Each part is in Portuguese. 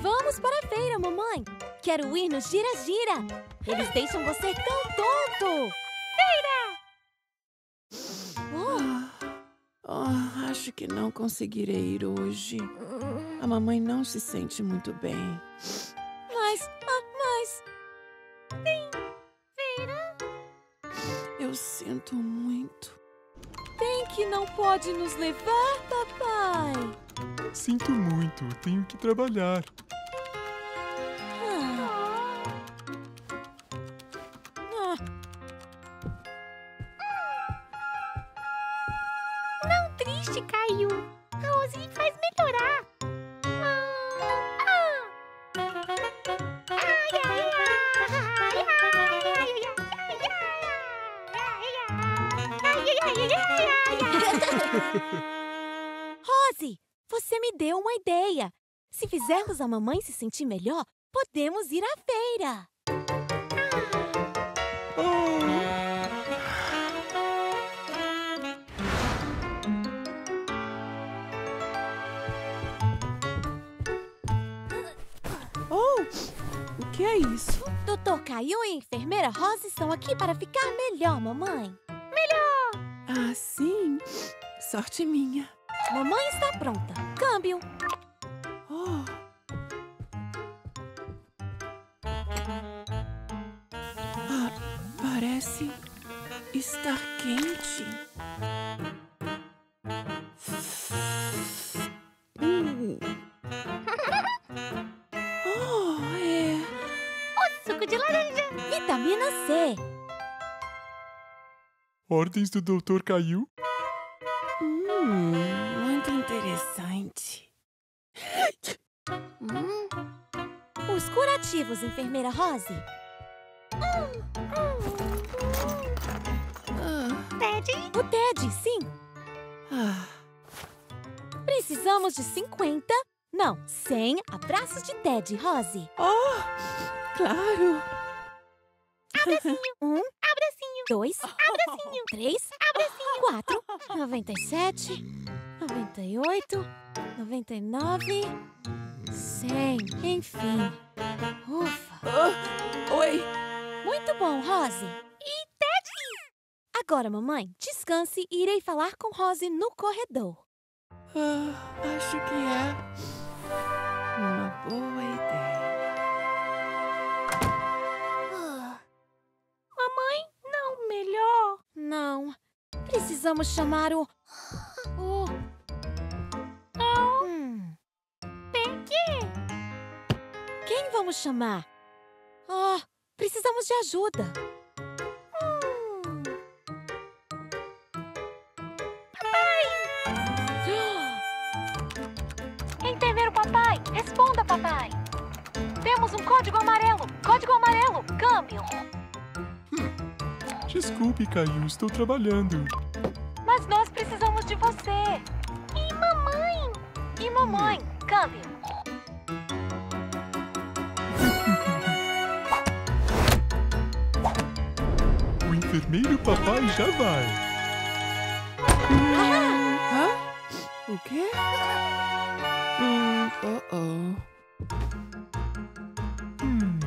Vamos para a feira, mamãe. Quero ir no gira-gira. Eles deixam você tão tonto. Oh, acho que não conseguirei ir hoje. A mamãe não se sente muito bem. Mas, ah, mas... Eu sinto muito. Bem que não pode nos levar, papai. Sinto muito, tenho que trabalhar. Rose, você me deu uma ideia. Se fizermos a mamãe se sentir melhor, podemos ir à feira. Oh, o que é isso? Doutor Caio e a enfermeira Rose estão aqui para ficar melhor, mamãe. Ah, sim. Sorte minha. Mamãe está pronta. Câmbio. Oh. Ah, parece estar quente. Hum. Oh, é. Suco de laranja. Vitamina C. Ordens do Dr. Caiu? Enfermeira Rose. Ted, O TED, sim. Precisamos de 50, não, 100 abraços de TED, Rose. oh, claro. Um, abracinho. dois, abracinho. Três, abracinho. Quatro, noventa e sete, noventa e oito, noventa e nove, cem. Enfim. Ufa. Ah, oi. Muito bom, Rose. E Ted? Agora, mamãe, descanse e irei falar com Rose no corredor. Ah, acho que é uma boa ideia. Mamãe, não, melhor. Não. Precisamos chamar o. O. Quem vamos chamar? Oh, precisamos de ajuda. Hum. Entenderam, papai? Responda, papai. Temos um código amarelo. Código amarelo. Câmbio. Desculpe, Caiu, estou trabalhando. Mas nós precisamos de você. E mamãe? E mamãe? Câmbio. O enfermeiro papai já vai. Hã? O quê? Hum, oh, oh. Hum.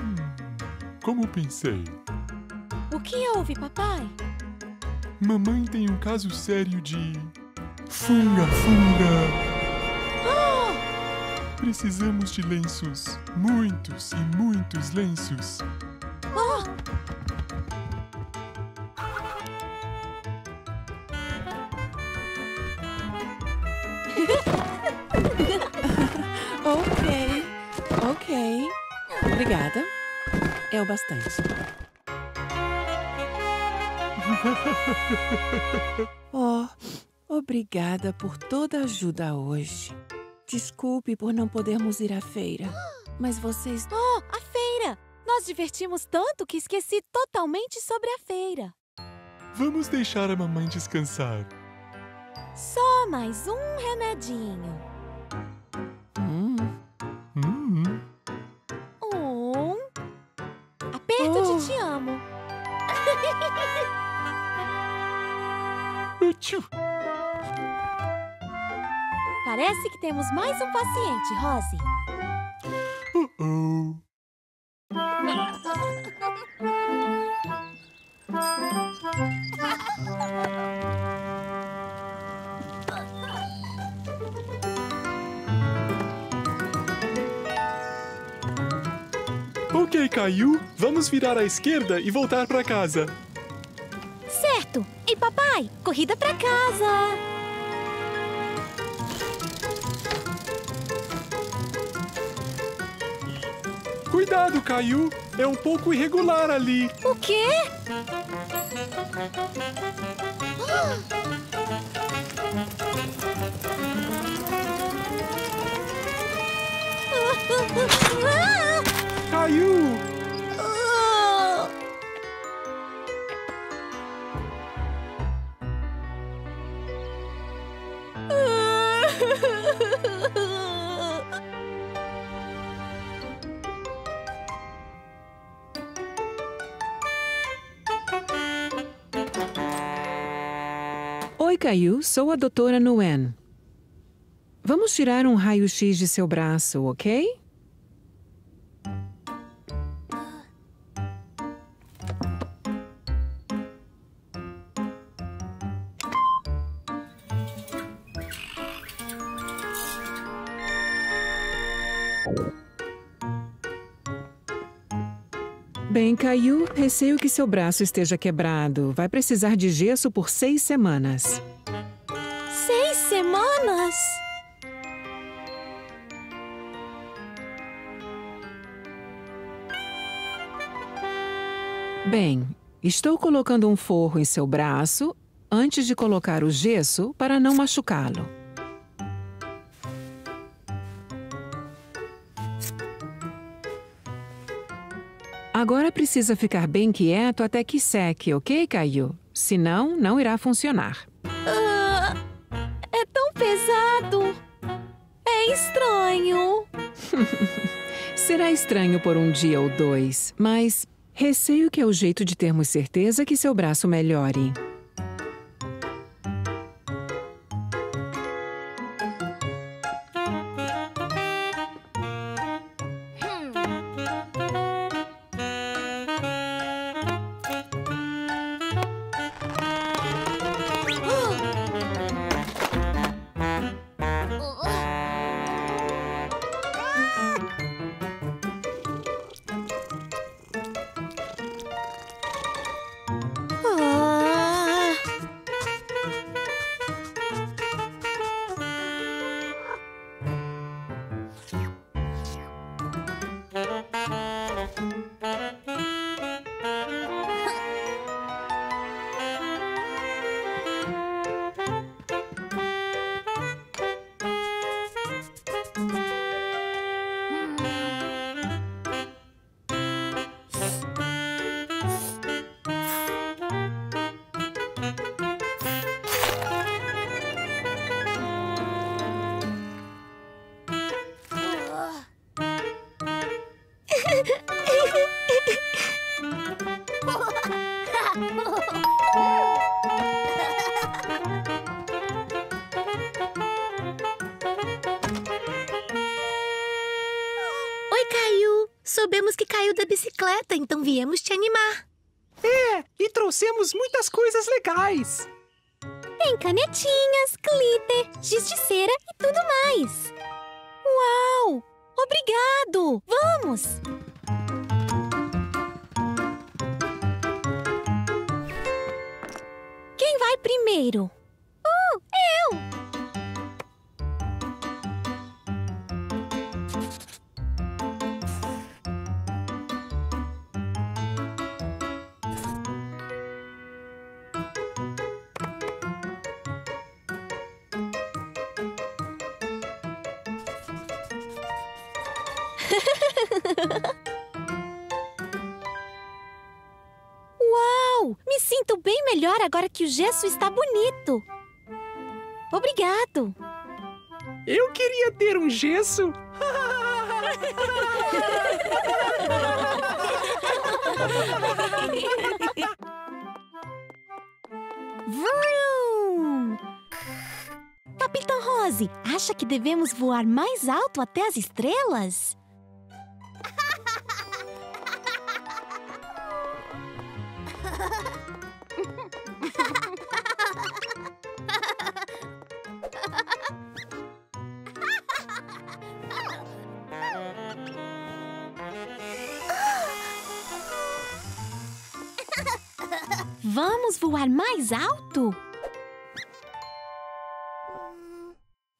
Hum. Como pensei, O que houve, papai? mamãe tem um caso sério de. Funga, funga! Precisamos de lenços. Muitos e muitos lenços. Ok, ok. Obrigada. É o bastante. Oh, obrigada por toda a ajuda hoje. Desculpe por não podermos ir à feira, mas vocês... Oh, a feira! Nós divertimos tanto que esqueci totalmente sobre a feira. Vamos deixar a mamãe descansar. Só mais um remedinho. Hum. hum. Um. Aperto oh. de te amo. Tchau. Parece que temos mais um paciente, Rose. Uh-oh. Ok, Caillou, vamos virar à esquerda e voltar para casa. Certo! E papai, corrida pra casa! Cuidado, Caillou, é um pouco irregular ali. O quê? Caillou! Caillou, sou a doutora Nguyen. Vamos tirar um raio-x de seu braço, ok? Bem, Caillou, receio que seu braço esteja quebrado. Vai precisar de gesso por seis semanas. Seis semanas? Bem, estou colocando um forro em seu braço antes de colocar o gesso para não machucá-lo. Agora precisa ficar bem quieto até que seque, ok, Caillou? Senão, não irá funcionar. Ah, é tão pesado! É estranho! Será estranho por um dia ou dois, mas receio que é o jeito de termos certeza que seu braço melhore. Soubemos que caiu da bicicleta, então viemos te animar. É, e trouxemos muitas coisas legais. tem canetinhas, glitter, giz de cera e tudo mais. Uau! Obrigado! Vamos! Quem vai primeiro? Uh, eu! Uau! Me sinto bem melhor agora que o gesso está bonito. Obrigado. Eu queria ter um gesso. Vroom! acha que devemos voar mais alto até as estrelas? Vamos voar mais alto?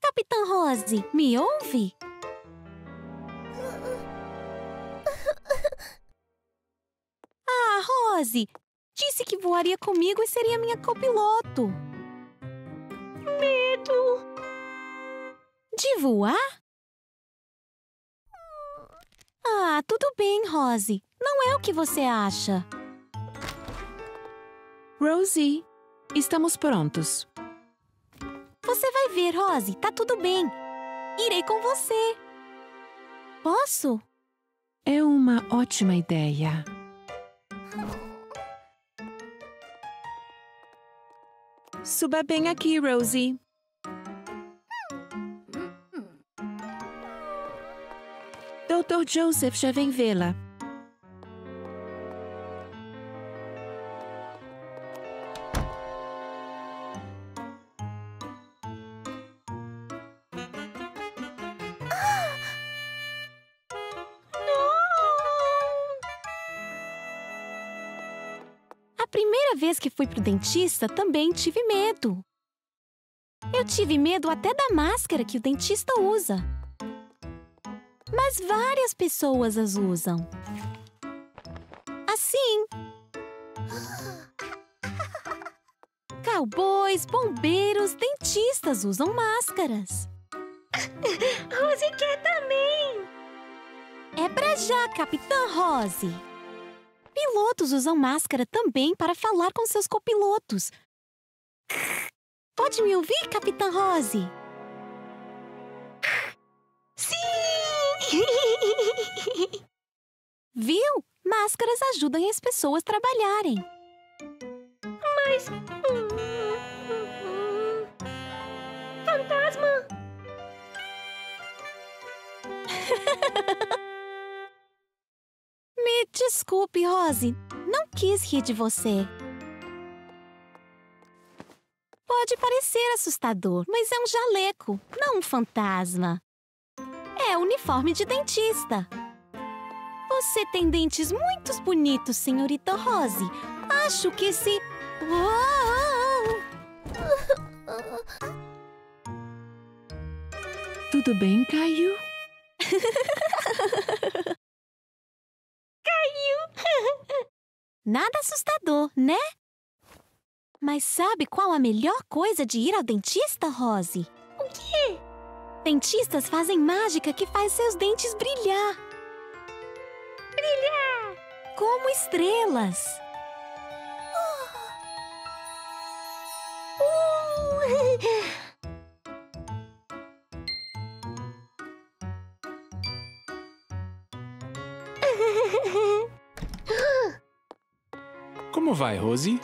Capitã Rose, me ouve? Ah, Rose! Disse que voaria comigo e seria minha copiloto. Medo! De voar? Ah, tudo bem, Rose. Não é o que você acha. Rosie, estamos prontos. Você vai ver, Rose. Tá tudo bem. Irei com você. Posso? É uma ótima ideia. Suba bem aqui, Rosie. Dr. Joseph já vem vê-la. Pro dentista também tive medo. Eu tive medo até da máscara que o dentista usa. Mas várias pessoas as usam. Assim. Cowboys, bombeiros, dentistas usam máscaras. Rose quer também. É pra já, Capitã Rose. Pilotos usam máscara também para falar com seus copilotos. Pode me ouvir, Capitã Rose? Sim! Viu? Máscaras ajudam as pessoas a trabalharem. Mas. Fantasma! Me desculpe, Rose. Não quis rir de você. Pode parecer assustador, mas é um jaleco, não um fantasma. É uniforme de dentista. Você tem dentes muito bonitos, senhorita Rose. Acho que esse. Uau! Tudo bem, Caio? Nada assustador, né? Mas sabe qual a melhor coisa de ir ao dentista, Rose? O quê? Dentistas fazem mágica que faz seus dentes brilhar. Brilhar! Como estrelas. Como vai, Rosie?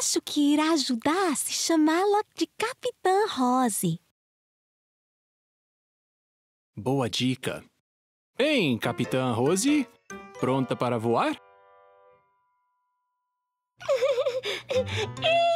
Acho que irá ajudar se chamá-la de Capitã Rose. Boa dica. Bem, Capitã Rosie, pronta para voar?